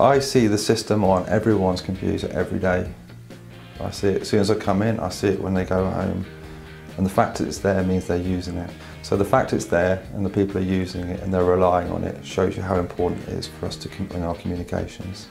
I see the system on everyone's computer every day. I see it as soon as I come in, I see it when they go home. And the fact that it's there means they're using it. So the fact it's there and the people are using it and they're relying on it shows you how important it is for us to in our communications.